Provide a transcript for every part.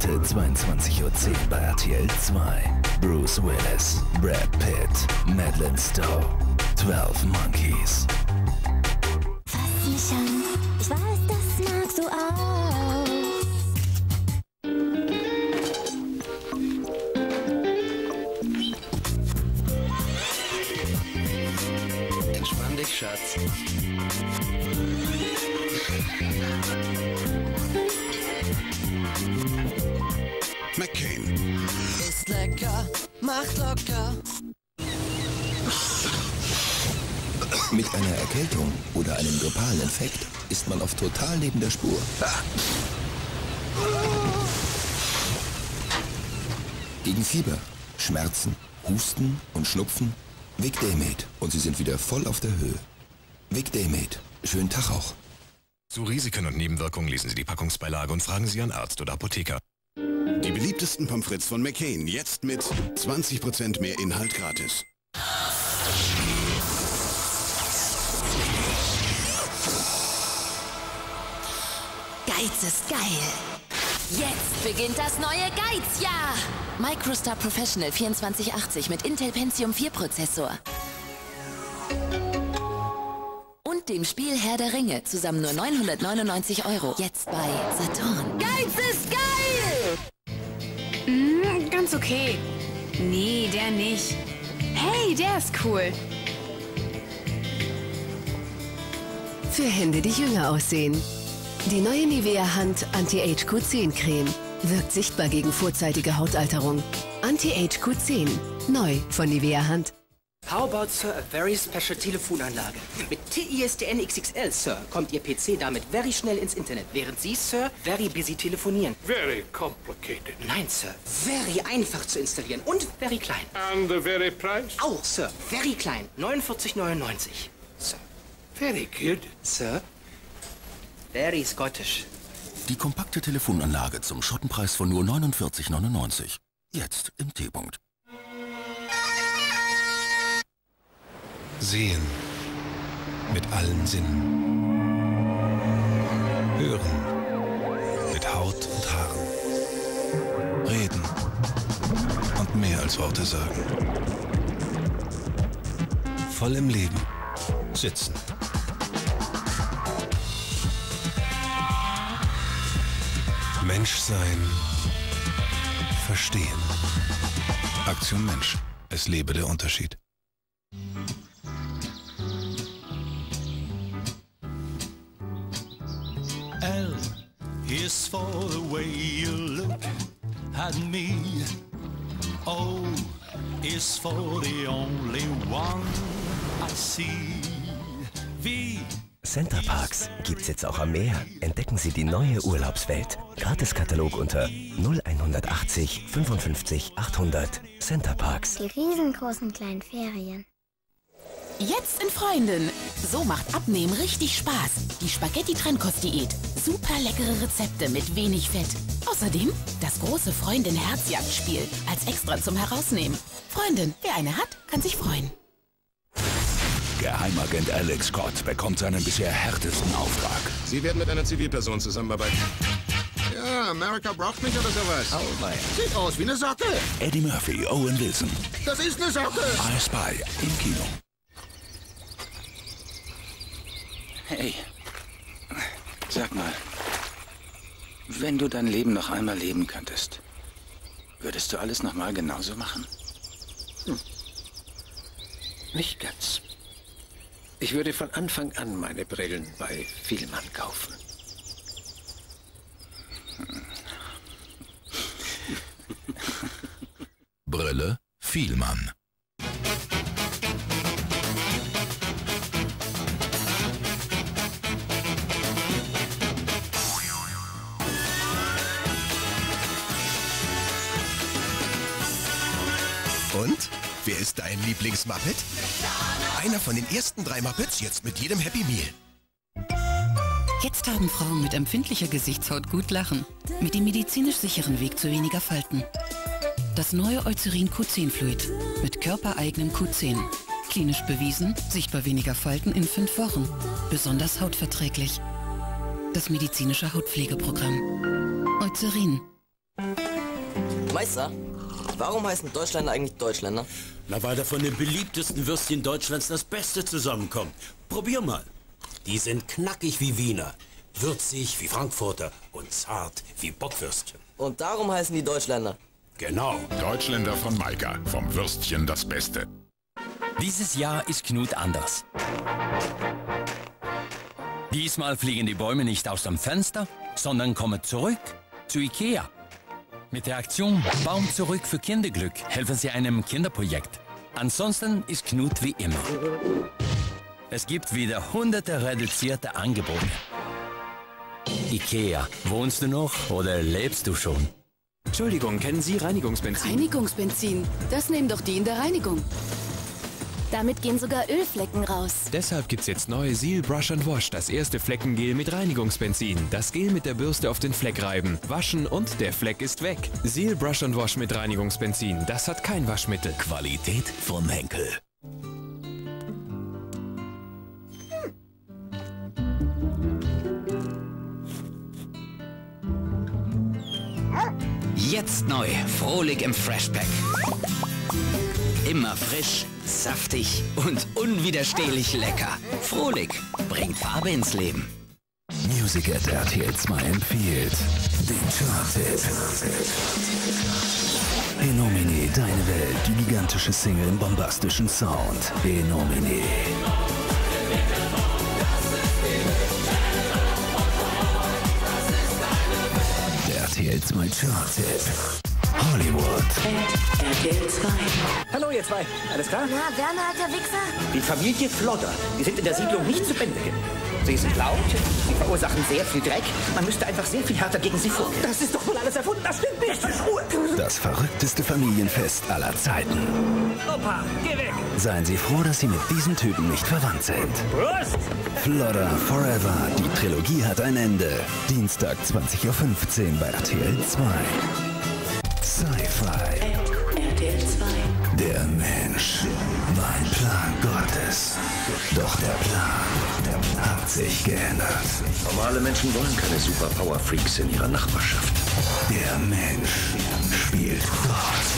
Heute 22.10 Uhr bei RTL 2. Bruce Willis, Brad Pitt, Madeline Stowe, 12 Monkeys. Erkältung oder einem grippalen Infekt ist man oft total neben der Spur. Gegen Fieber, Schmerzen, Husten und Schnupfen, Vicdamate und Sie sind wieder voll auf der Höhe. Vicdamate, schönen Tag auch. Zu Risiken und Nebenwirkungen lesen Sie die Packungsbeilage und fragen Sie Ihren Arzt oder Apotheker. Die beliebtesten Pommes frites von McCain. Jetzt mit 20% mehr Inhalt gratis. Geiz ist geil. Jetzt beginnt das neue Geizjahr. Microstar Professional 2480 mit Intel Pentium 4 Prozessor. Und dem Spiel Herr der Ringe zusammen nur 999 Euro. Jetzt bei Saturn. Geiz ist geil! Hm, ganz okay. Nee, der nicht. Hey, der ist cool. Für Hände, die jünger aussehen. Die neue Nivea Hand Anti-Age Q10 Creme wirkt sichtbar gegen vorzeitige Hautalterung. Anti-Age Q10. Neu von Nivea Hand. How about, Sir, a very special Telefonanlage? Mit TISDN XXL, Sir, kommt Ihr PC damit very schnell ins Internet, während Sie, Sir, very busy telefonieren. Very complicated. Nein, Sir, very einfach zu installieren und very klein. And the very price? Auch, Sir, very klein, 49,99. Sir, Very good. Sir, very Scottish. Die kompakte Telefonanlage zum Schottenpreis von nur 49,99. Jetzt im T-Punkt. Sehen. Mit allen Sinnen. Hören. Mit Haut und Haaren. Reden. Und mehr als Worte sagen. Voll im Leben. Sitzen. Mensch sein. Verstehen. Aktion Mensch. Es lebe der Unterschied. L is for the way you look at me. O is for the only one I see. V Center Parks gibt's jetzt auch am Meer. Entdecken Sie die neue Urlaubswelt. Gratiskatalog unter 0180 55 800. Center Parks. Die riesengroßen kleinen Ferien. Jetzt in Freundin. So macht Abnehmen richtig Spaß. Die Spaghetti-Trennkost-Diät. Super leckere Rezepte mit wenig Fett. Außerdem das große Freundin-Herzjagdspiel als extra zum Herausnehmen. Freundin, wer eine hat, kann sich freuen. Geheimagent Alex Scott bekommt seinen bisher härtesten Auftrag. Sie werden mit einer Zivilperson zusammenarbeiten. Ja, America braucht mich oder sowas. Oh mein. Sieht aus wie eine Socke. Eddie Murphy, Owen Wilson. Das ist eine Socke. I Spy im Kino. Hey, sag mal, wenn du dein Leben noch einmal leben könntest, würdest du alles nochmal genauso machen? Hm. Nicht ganz. Ich würde von Anfang an meine Brillen bei Vielmann kaufen. Brille Vielmann. Lieblingsmuppet? Einer von den ersten drei Muppets, jetzt mit jedem Happy Meal. Jetzt haben Frauen mit empfindlicher Gesichtshaut gut lachen. Mit dem medizinisch sicheren Weg zu weniger Falten. Das neue Eucerin Q10 Fluid mit körpereigenem Q10. Klinisch bewiesen, sichtbar weniger Falten in fünf Wochen. Besonders hautverträglich. Das medizinische Hautpflegeprogramm. Eucerin. Meister, warum heißen Deutschländer eigentlich Deutschländer? Na, weil da von den beliebtesten Würstchen Deutschlands das Beste zusammenkommt. Probier mal. Die sind knackig wie Wiener, würzig wie Frankfurter und zart wie Bockwürstchen. Und darum heißen die Deutschländer. Genau. Deutschländer von Maika. Vom Würstchen das Beste. Dieses Jahr ist Knut anders. Diesmal fliegen die Bäume nicht aus dem Fenster, sondern kommen zurück zu Ikea. Mit der Aktion Baum zurück für Kinderglück helfen sie einem Kinderprojekt. Ansonsten ist Knut wie immer. Es gibt wieder hunderte reduzierte Angebote. Ikea, wohnst du noch oder lebst du schon? Entschuldigung, kennen Sie Reinigungsbenzin? Reinigungsbenzin, das nehmen doch die in der Reinigung. Damit gehen sogar Ölflecken raus. Deshalb gibt's jetzt neue Seal Brush and Wash, das erste Fleckengel mit Reinigungsbenzin. Das Gel mit der Bürste auf den Fleck reiben, waschen und der Fleck ist weg. Seal Brush and Wash mit Reinigungsbenzin, das hat kein Waschmittel. Qualität von Henkel. Jetzt neu, Frohlich im Freshpack. Immer frisch, saftig und unwiderstehlich lecker. Frohlich bringt Farbe ins Leben. Music at RTL 2 empfiehlt den Chart-Tipp. Enomine, deine Welt, die gigantische Single im bombastischen Sound. Enomine. Der RTL 2 Chart-Tipp. Hollywood. RTL 2. Hallo ihr zwei, alles klar? Na, Werner, alter Wichser? Die Familie Flodder. Die sind in der Siedlung nicht zu bändigen. Sie sind laut, sie verursachen sehr viel Dreck. Man müsste einfach sehr viel härter gegen sie vorgehen. Das ist doch wohl alles erfunden, das stimmt nicht. Das verrückteste Familienfest aller Zeiten. Opa, geh weg. Seien Sie froh, dass Sie mit diesem Typen nicht verwandt sind. Prost. Flodder Forever. Die Trilogie hat ein Ende. Dienstag 20.15 Uhr bei RTL 2. Sci-Fi. RTL 2. Der Mensch war ein Plan Gottes. Doch der Plan hat sich geändert. Normale Menschen wollen keine Superpower-Freaks in ihrer Nachbarschaft. Der Mensch spielt Gott.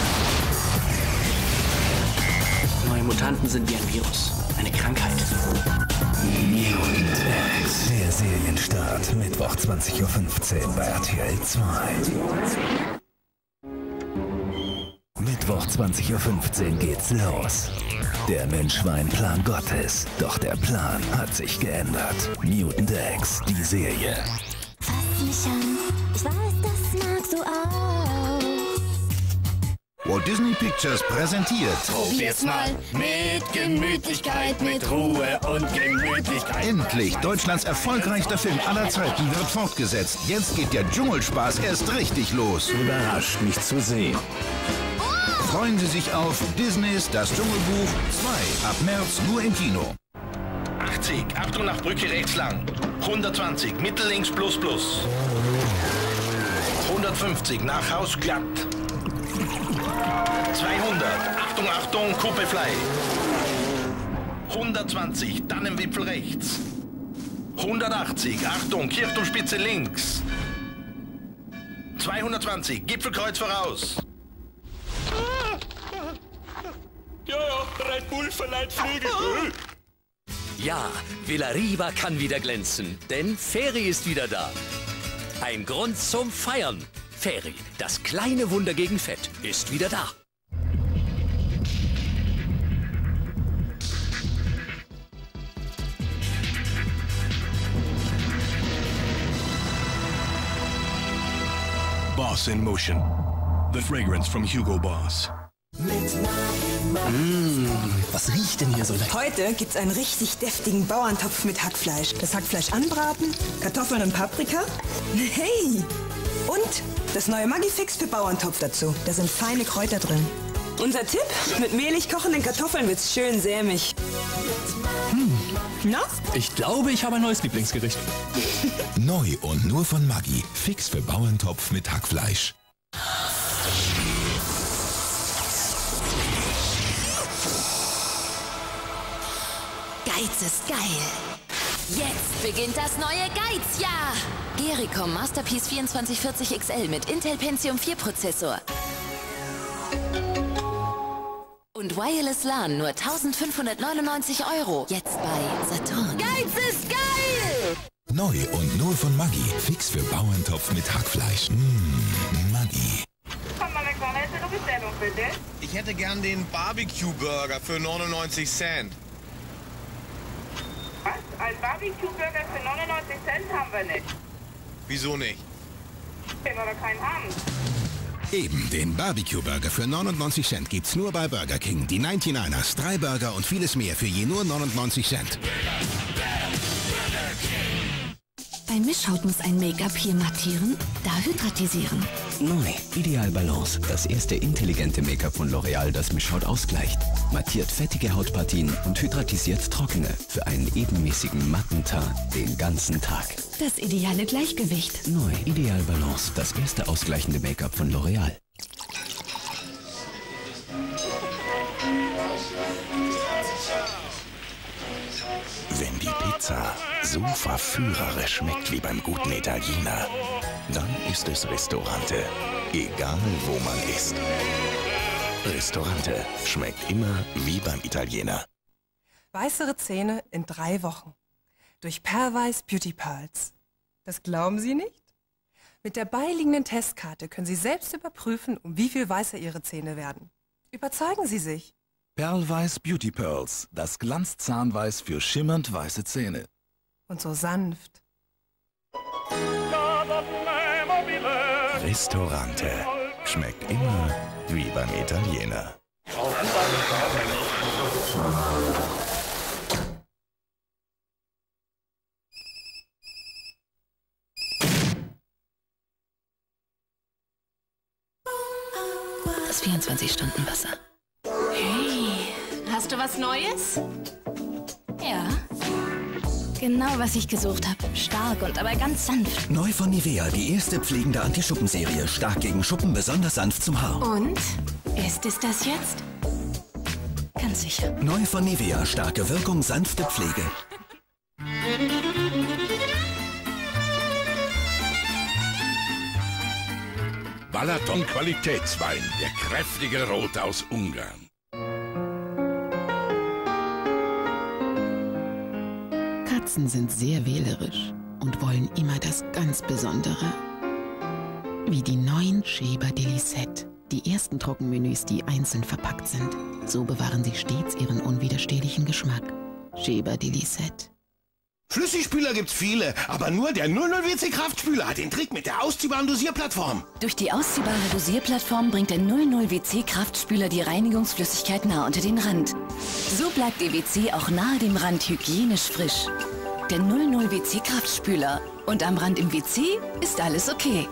Neue Mutanten sind wie ein Virus. Eine Krankheit. Der Serienstart. Mittwoch 20.15 Uhr bei RTL 2. Mittwoch 20.15 Uhr geht's los. Der Mensch war ein Plan Gottes, doch der Plan hat sich geändert. Mutant X, die Serie. Fass mich an. Ich weiß, das magst du auch. Walt Disney Pictures präsentiert. Probier's mal mit Gemütlichkeit, mit Ruhe und Gemütlichkeit. Endlich, Deutschlands erfolgreichster Film aller Zeiten wird fortgesetzt. Jetzt geht der Dschungelspaß erst richtig los. Überrascht mich zu sehen. Freuen Sie sich auf Disneys Das Dschungelbuch 2 ab März nur im Kino. 80, Achtung nach Brücke rechts lang. 120, Mittel links plus plus. 150, nach Haus glatt. 200, Achtung, Achtung, Kuppe frei. 120, dann im Wipfel rechts. 180, Achtung, Kirchturmspitze links. 220, Gipfelkreuz voraus. Ja, ja, Red Bull verleiht Flügel. Ja, Villariba kann wieder glänzen, denn Feri ist wieder da. Ein Grund zum Feiern. Feri, das kleine Wunder gegen Fett, ist wieder da. Boss in Motion. The fragrance from Hugo Boss. Mmh, was riecht denn hier so lecker? Heute gibt's einen richtig deftigen Bauerntopf mit Hackfleisch. Das Hackfleisch anbraten, Kartoffeln und Paprika. Hey! Und das neue Maggi-Fix für Bauerntopf dazu. Da sind feine Kräuter drin. Unser Tipp, mit mehlig kochenden Kartoffeln wird's schön sämig. Hm. Na? Ich glaube, ich habe ein neues Lieblingsgericht. Neu und nur von Maggi. Fix für Bauerntopf mit Hackfleisch. Geiz ist geil. Jetzt beginnt das neue Geizjahr. Gericom Masterpiece 2440 XL mit Intel Pentium 4 Prozessor. Und Wireless LAN nur 1599 Euro. Jetzt bei Saturn. Geiz ist geil! Neu und nur von Maggi. Fix für Bauerntopf mit Hackfleisch. Mmh, Maggi. Ich hätte gern den Barbecue-Burger für 99 Cent. Was? Ein Barbecue-Burger für 99 Cent haben wir nicht. Wieso nicht? Wenn wir keinen haben. Eben, den Barbecue-Burger für 99 Cent gibt's nur bei Burger King. Die 99ers, drei Burger und vieles mehr für je nur 99 Cent. Bei Mischhaut muss ein Make-up hier mattieren, da hydratisieren. Neu, Ideal Balance. Das erste intelligente Make-up von L'Oreal, das Mischhaut ausgleicht. Mattiert fettige Hautpartien und hydratisiert trockene. Für einen ebenmäßigen matten Teint den ganzen Tag. Das ideale Gleichgewicht. Neu, Ideal Balance. Das erste ausgleichende Make-up von L'Oreal. Pizza so verführerisch schmeckt wie beim guten Italiener, dann ist es Restaurante. Egal wo man ist. Restaurante schmeckt immer wie beim Italiener. Weißere Zähne in drei Wochen. Durch Perlweiß Beauty Pearls. Das glauben Sie nicht? Mit der beiliegenden Testkarte können Sie selbst überprüfen, um wie viel weißer Ihre Zähne werden. Überzeugen Sie sich. Perlweiß Beauty Pearls. Das Glanzzahnweiß für schimmernd weiße Zähne. Und so sanft. Restaurante. Schmeckt immer wie beim Italiener. Das 24-Stunden-Wasser. Hast du was Neues? Ja. Genau, was ich gesucht habe. Stark und aber ganz sanft. Neu von Nivea, die erste pflegende Anti-Schuppen-Serie. Stark gegen Schuppen, besonders sanft zum Haar. Und? Ist es das jetzt? Ganz sicher. Neu von Nivea, starke Wirkung, sanfte Pflege. Balaton Qualitätswein, der kräftige Rot aus Ungarn. Katzen sind sehr wählerisch und wollen immer das ganz Besondere. Wie die neuen Schäber Delisette. Die ersten Trockenmenüs, die einzeln verpackt sind. So bewahren sie stets ihren unwiderstehlichen Geschmack. Schäber Delisette. Flüssigspüler gibt's viele, aber nur der 00WC Kraftspüler hat den Trick mit der ausziehbaren Dosierplattform. Durch die ausziehbare Dosierplattform bringt der 00WC Kraftspüler die Reinigungsflüssigkeit nah unter den Rand. So bleibt Ihr WC auch nahe dem Rand hygienisch frisch. Der 00WC Kraftspüler. Und am Rand im WC ist alles okay.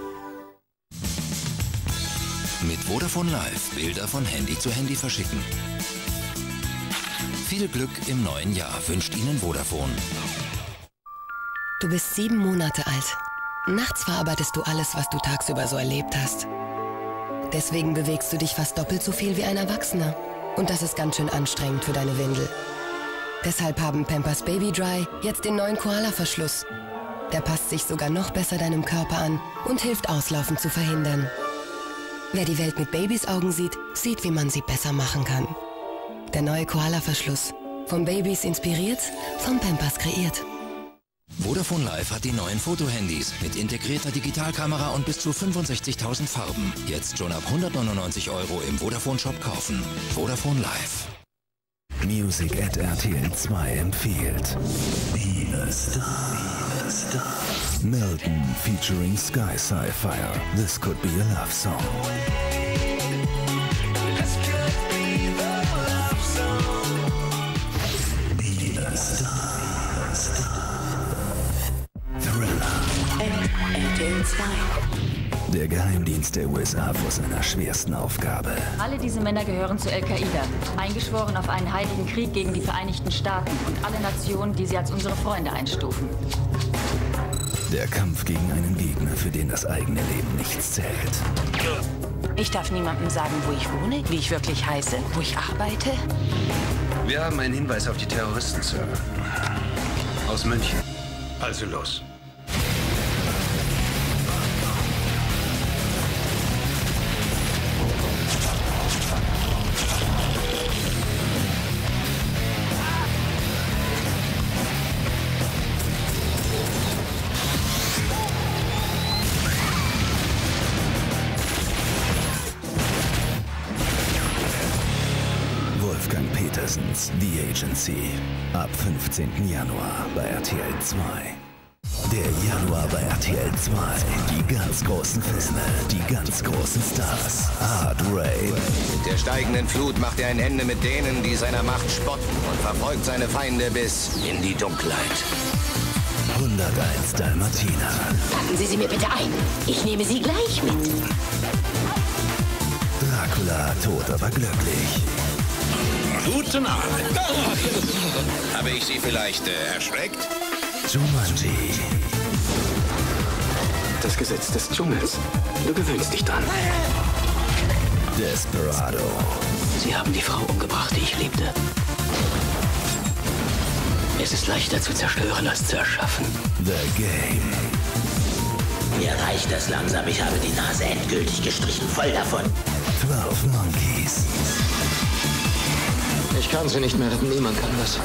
Mit Vodafone Live Bilder von Handy zu Handy verschicken. Viel Glück im neuen Jahr wünscht Ihnen Vodafone. Du bist sieben Monate alt. Nachts verarbeitest du alles, was du tagsüber so erlebt hast. Deswegen bewegst du dich fast doppelt so viel wie ein Erwachsener. Und das ist ganz schön anstrengend für deine Windel. Deshalb haben Pampers Baby Dry jetzt den neuen Koala-Verschluss. Der passt sich sogar noch besser deinem Körper an und hilft Auslaufen zu verhindern. Wer die Welt mit Babys Augen sieht, sieht, wie man sie besser machen kann. Der neue Koala-Verschluss. Von Babys inspiriert, von Pampers kreiert. Vodafone Live hat die neuen Fotohandys mit integrierter Digitalkamera und bis zu 65.000 Farben. Jetzt schon ab 199 Euro im Vodafone Shop kaufen. Vodafone Live. Music at RTL 2 empfiehlt. Be a Star. Be a Star. Milton featuring Sky Sapphire. This could be a love song. Be a Star. Thriller. RTL 2. Der Geheimdienst der USA vor seiner schwersten Aufgabe. Alle diese Männer gehören zu Al-Qaida, eingeschworen auf einen heiligen Krieg gegen die Vereinigten Staaten und alle Nationen, die sie als unsere Freunde einstufen. Der Kampf gegen einen Gegner, für den das eigene Leben nichts zählt. Ich darf niemandem sagen, wo ich wohne, wie ich wirklich heiße, wo ich arbeite. Wir haben einen Hinweis auf die Terroristen, Sir. Aus München. Also los. Petersens The Agency. Ab 15. Januar bei RTL 2. Der Januar bei RTL 2. Die ganz großen Filme, die ganz großen Stars. Hard Ray. Mit der steigenden Flut macht er ein Ende mit denen, die seiner Macht spotten und verfolgt seine Feinde bis in die Dunkelheit. 101 Dalmatiner. Packen Sie sie mir bitte ein. Ich nehme sie gleich mit. Dracula tot aber glücklich. Guten Abend. Habe ich Sie vielleicht äh, erschreckt? Jumanji. Das Gesetz des Dschungels. Du gewöhnst dich dran. Desperado. Sie haben die Frau umgebracht, die ich liebte. Es ist leichter zu zerstören als zu erschaffen. The Game. Mir reicht das langsam. Ich habe die Nase endgültig gestrichen. Voll davon. 12 Monkeys. Ich kann sie nicht mehr retten. Niemand kann das.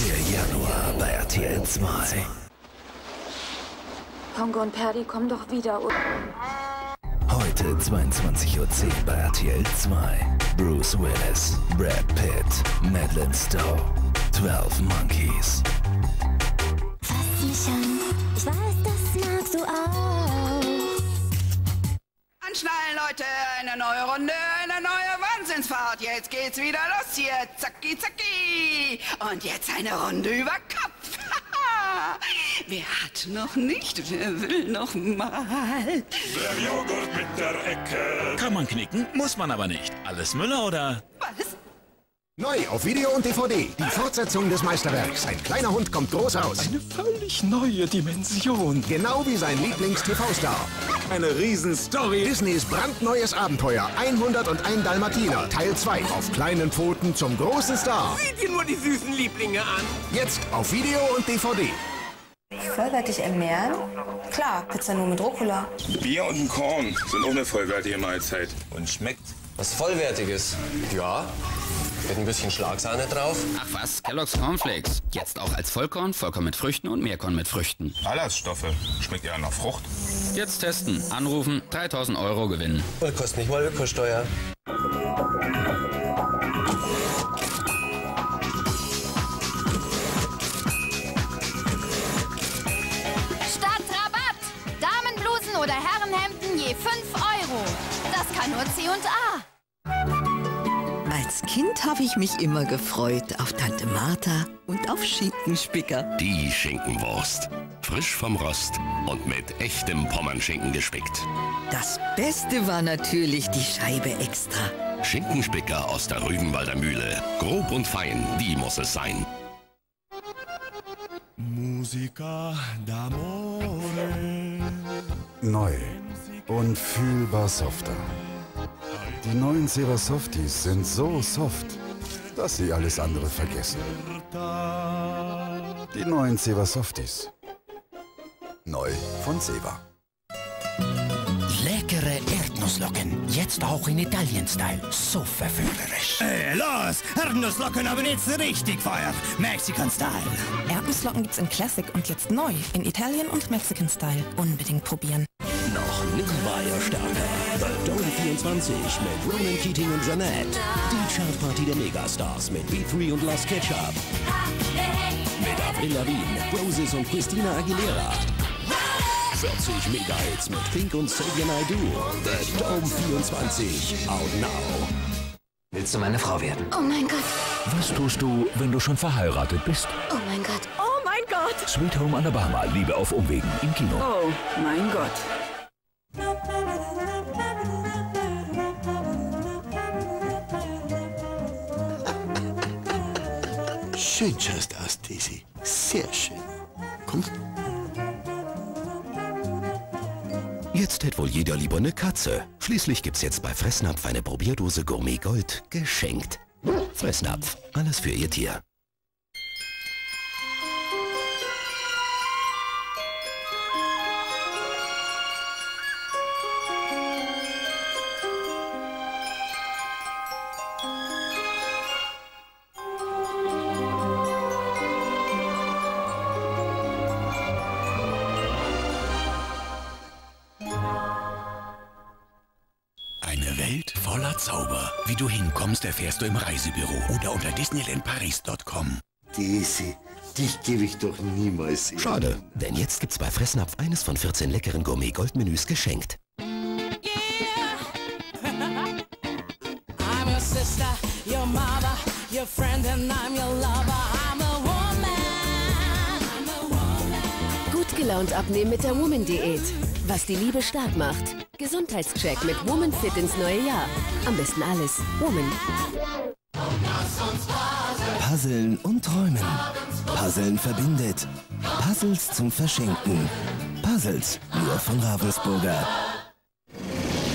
Der Januar bei RTL 2. Pongo und Perdi kommen doch wieder, oder? Heute 22.10 Uhr bei RTL 2. Bruce Willis, Brad Pitt, Madeline Stowe. 12 Monkeys. Leute, eine neue Runde, eine neue Wahnsinnsfahrt. Jetzt geht's wieder los hier. Zacki, zacki. Und jetzt eine Runde über Kopf. Wer hat noch nicht? Wer will noch mal? Der Joghurt mit der Ecke. Kann man knicken, muss man aber nicht. Alles Müller oder? Neu auf Video und DVD. Die Fortsetzung des Meisterwerks. Ein kleiner Hund kommt groß raus. Eine völlig neue Dimension. Genau wie sein Lieblings-TV-Star. Eine Riesenstory. Disneys brandneues Abenteuer 101 Dalmatiner. Teil 2. Auf kleinen Pfoten zum großen Star. Sieh dir nur die süßen Lieblinge an. Jetzt auf Video und DVD. Vollwertig ernähren? Klar, Pizza nur mit Rucola. Bier und ein Korn sind auch eine vollwertige Mahlzeit. Und schmeckt. Was Vollwertiges. Ja. Mit ein bisschen Schlagsahne drauf. Ach was, Kellogg's Cornflakes. Jetzt auch als Vollkorn, Vollkorn mit Früchten und Mehrkorn mit Früchten. Ballaststoffe. Schmeckt eher nach Frucht. Jetzt testen, anrufen, 3000 Euro gewinnen. Und kostet nicht mal Ökosteuer. Stadtrabatt! Damenblusen oder Herrenhemden je 5 Euro. Das kann nur C&A. Als Kind habe ich mich immer gefreut auf Tante Martha und auf Schinkenspicker. Die Schinkenwurst. Frisch vom Rost und mit echtem Pommernschinken gespickt. Das Beste war natürlich die Scheibe extra. Schinkenspicker aus der Rügenwalder Mühle. Grob und fein, die muss es sein. Musica d'amore. Neu und fühlbar softer. Die neuen Seva Softies sind so soft, dass sie alles andere vergessen. Die neuen Seva Softies. Neu von Seva. Leckere Erdnusslocken. Jetzt auch in Italien-Style. So verführerisch. Hey, los! Erdnusslocken haben jetzt richtig Feuer. Mexican-Style. Erdnusslocken gibt's in Classic und jetzt neu in Italien und Mexican Style. Unbedingt probieren. Noch nie war er stärker. The Dome 24 mit Ronan Keating und Jeanette. Die Chartparty der Megastars mit B3 und Last Ketchup. Mit Avril Lavigne, Roses und Christina Aguilera. 40 Mega-Hits mit Pink und Xavier Naidoo. The Dome 24. Out now. Willst du meine Frau werden? Oh mein Gott. Was tust du, wenn du schon verheiratet bist? Oh mein Gott. Oh mein Gott. Sweet Home Alabama, Liebe auf Umwegen im Kino. Oh mein Gott. Schön schaust aus, Daisy. Sehr schön. Komm. Jetzt hätte wohl jeder lieber eine Katze. Schließlich gibt's jetzt bei Fressnapf eine Probierdose Gourmet Gold geschenkt. Fressnapf, alles für Ihr Tier. Erfährst du im Reisebüro oder unter disneylandparis.com. Diese, dich gebe ich doch niemals. in- Schade, denn jetzt gibt's bei Fressnapf eines von 14 leckeren Gourmet-Goldmenüs geschenkt. I'm your sister, your mother, your friend, and I'm your lover. I'm a woman. I'm a woman. Gut gelaunt abnehmen mit der Woman-Diät. Was die Liebe stark macht. Gesundheitscheck mit Woman Fit ins neue Jahr. Am besten alles. Woman. Puzzeln und Träumen. Puzzeln verbindet. Puzzles zum Verschenken. Puzzles nur von Ravensburger.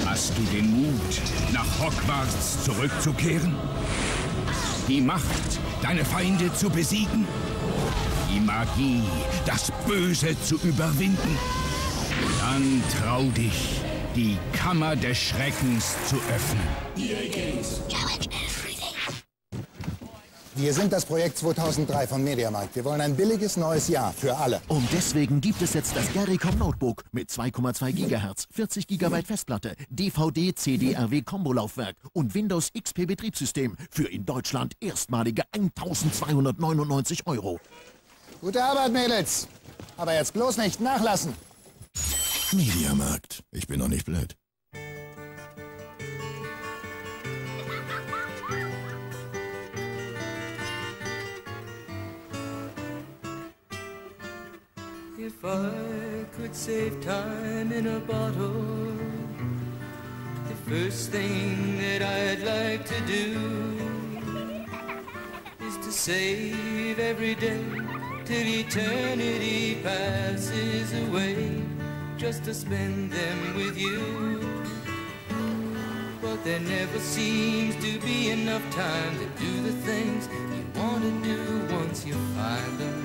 Hast du den Mut, nach Hogwarts zurückzukehren? Die Macht, deine Feinde zu besiegen? Die Magie, das Böse zu überwinden? Dann trau dich, die Kammer des Schreckens zu öffnen. Wir sind das Projekt 2003 von Mediamarkt. Wir wollen ein billiges neues Jahr für alle. Und deswegen gibt es jetzt das Garicom Notebook mit 2,2 GHz, 40 GB Festplatte, DVD, CD-RW Kombolaufwerk und Windows XP Betriebssystem für in Deutschland erstmalige 1299 Euro. Gute Arbeit, Mädels. Aber jetzt bloß nicht nachlassen. Mediamarkt. Ich bin noch nicht blöd. If I could save time in a bottle, the first thing that I'd like to do is to save every day till eternity passes away, just to spend them with you. But there never seems to be enough time to do the things you want to do once you find them.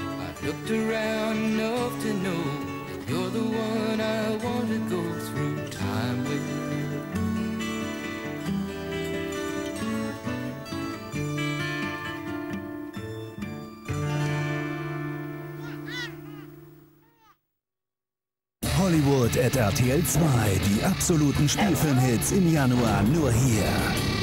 I've looked around enough to know that you're the one I want to go Hollywood at RTL 2. Die absoluten Spielfilmhits im Januar nur hier.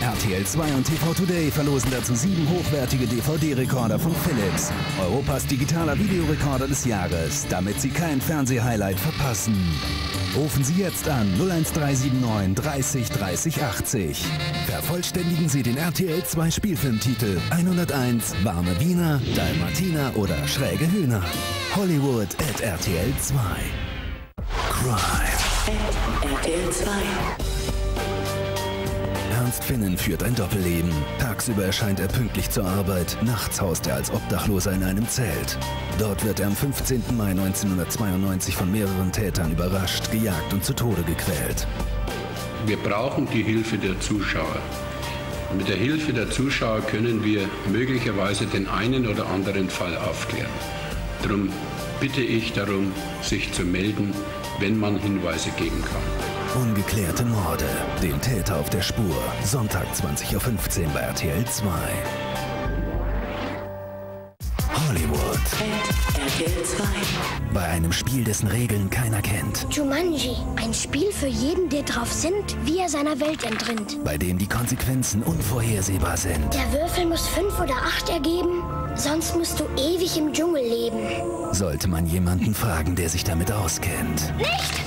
RTL 2 und TV Today verlosen dazu sieben hochwertige DVD-Rekorder von Philips. Europas digitaler Videorekorder des Jahres, damit Sie kein Fernsehhighlight verpassen. Rufen Sie jetzt an 01379 30 30 80. Vervollständigen Sie den RTL 2 Spielfilmtitel 101 Warme Wiener, Dalmatiner oder Schräge Hühner. Hollywood at RTL 2. Crime. RTL 2. Ernst Finnen führt ein Doppelleben. Tagsüber erscheint er pünktlich zur Arbeit, nachts haust er als Obdachloser in einem Zelt. Dort wird er am 15. Mai 1992 von mehreren Tätern überrascht, gejagt und zu Tode gequält. Wir brauchen die Hilfe der Zuschauer. Mit der Hilfe der Zuschauer können wir möglicherweise den einen oder anderen Fall aufklären. Darum bitte ich darum, sich zu melden, wenn man Hinweise geben kann. Ungeklärte Morde. Den Täter auf der Spur. Sonntag 20.15 Uhr bei RTL 2. Hollywood. RTL 2. Bei einem Spiel, dessen Regeln keiner kennt. Jumanji, ein Spiel für jeden, der drauf sinnt, wie er seiner Welt entrinnt. Bei dem die Konsequenzen unvorhersehbar sind. Der Würfel muss fünf oder acht ergeben, sonst musst du ewig im Dschungel leben. Sollte man jemanden fragen, der sich damit auskennt. Nicht?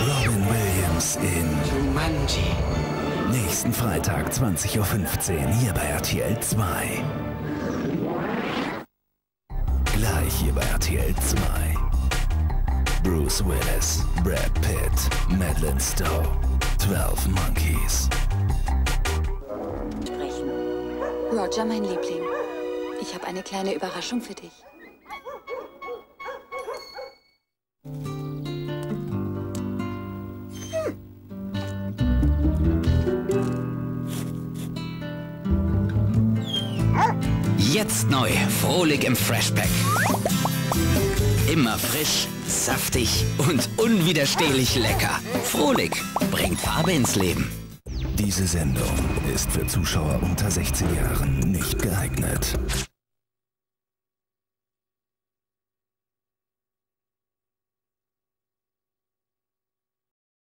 Robin Williams in Jumanji. Nächsten Freitag 20.15 Uhr hier bei RTL 2. Gleich hier bei RTL 2. Bruce Willis, Brad Pitt, Madeline Stowe, 12 Monkeys. Roger, mein Liebling. Ich habe eine kleine Überraschung für dich. Jetzt neu, Frohlich im Freshpack. Immer frisch, saftig und unwiderstehlich lecker. Frohlich bringt Farbe ins Leben. Diese Sendung ist für Zuschauer unter 16 Jahren nicht geeignet.